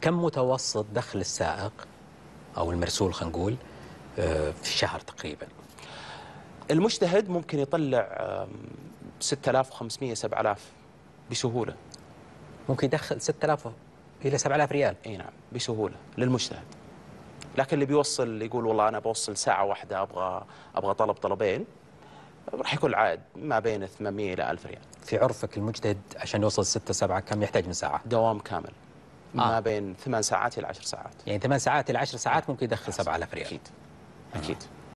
كم متوسط دخل السائق أو المرسول خلينا نقول آه، في الشهر تقريبا؟ المجتهد ممكن يطلع آم، 6500 7000 بسهولة. ممكن يدخل 6000 إلى 7000 ريال. إي نعم بسهولة للمجتهد. لكن اللي بيوصل يقول والله أنا بوصل ساعة واحدة أبغى أبغى طلب طلبين راح يكون العائد ما بين 800 إلى 1000 ريال. في عرفك المجتهد عشان يوصل 6 7 كم يحتاج من ساعة؟ دوام كامل. ما آه. بين ثمان ساعات إلى 10 ساعات. يعني 8 ساعات إلى 10 ساعات ممكن يدخل 7000 ريال أكيد. أكيد.